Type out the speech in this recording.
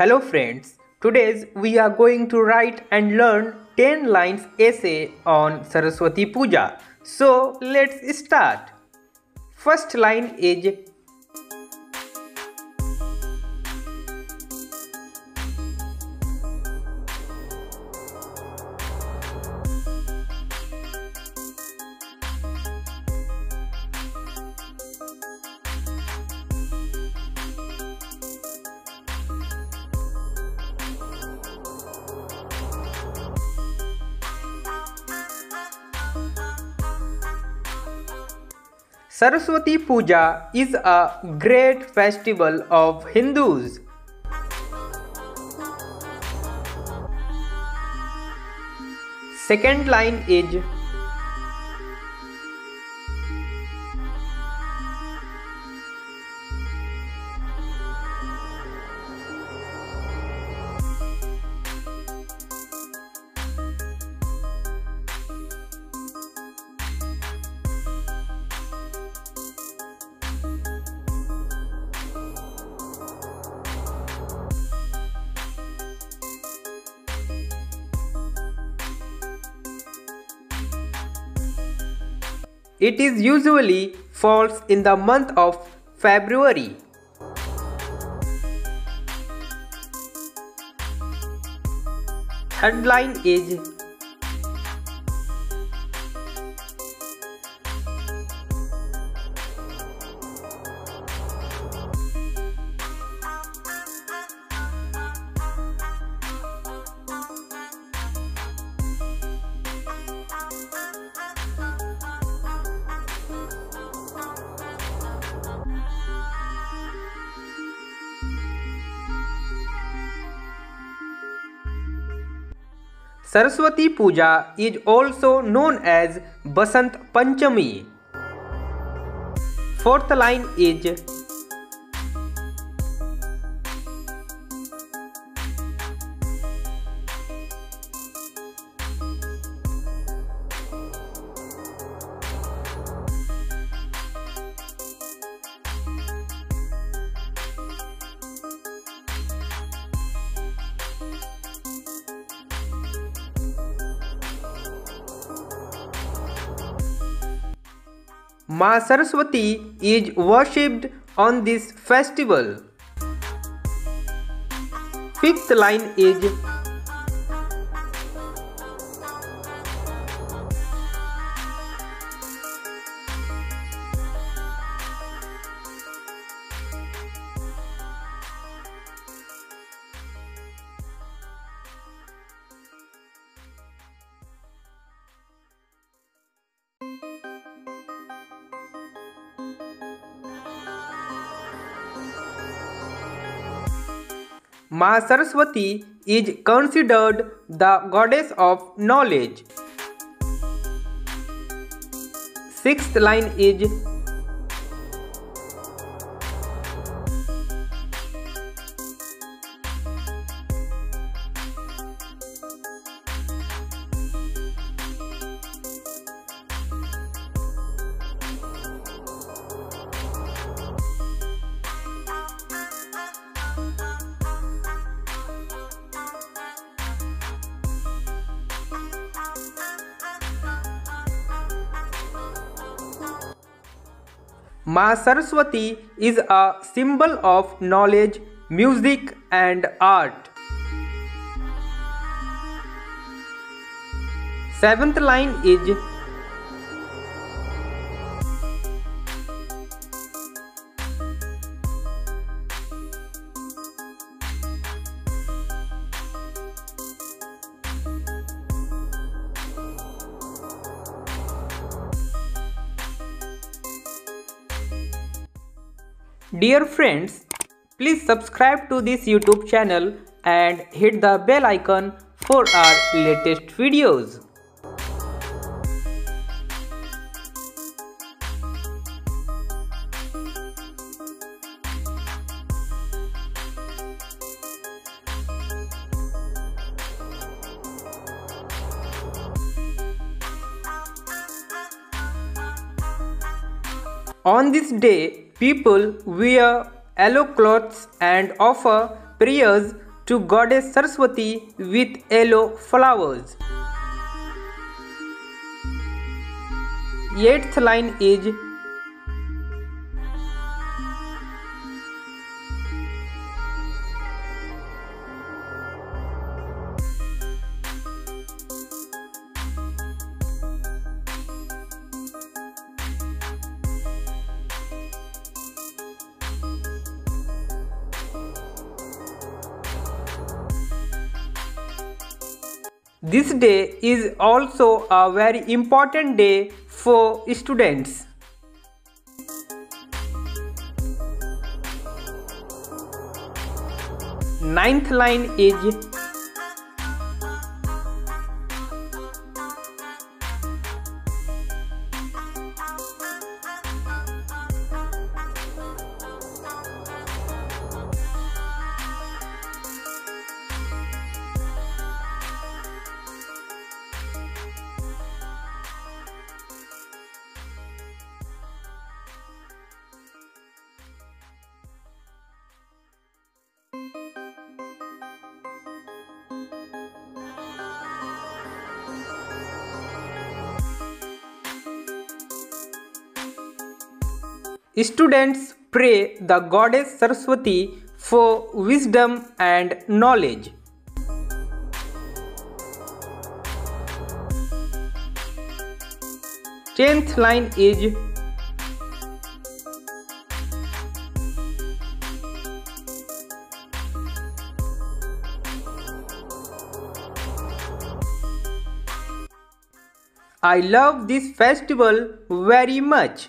Hello friends, today we are going to write and learn 10 lines essay on Saraswati Puja. So let's start. First line is Saraswati Puja is a great festival of Hindus. Second line is It is usually falls in the month of February. Headline is Saraswati Puja is also known as Basant Panchami. Fourth line is Ma Saraswati is worshipped on this festival. Fifth line is Ma Saraswati is considered the goddess of knowledge. Sixth line is Ma Saraswati is a symbol of knowledge, music and art. Seventh line is Dear friends, please subscribe to this YouTube channel and hit the bell icon for our latest videos. On this day, people wear yellow clothes and offer prayers to goddess Saraswati with yellow flowers. Eighth line is This day is also a very important day for students. Ninth line is Students pray the goddess Saraswati for wisdom and knowledge. Tenth line is I love this festival very much.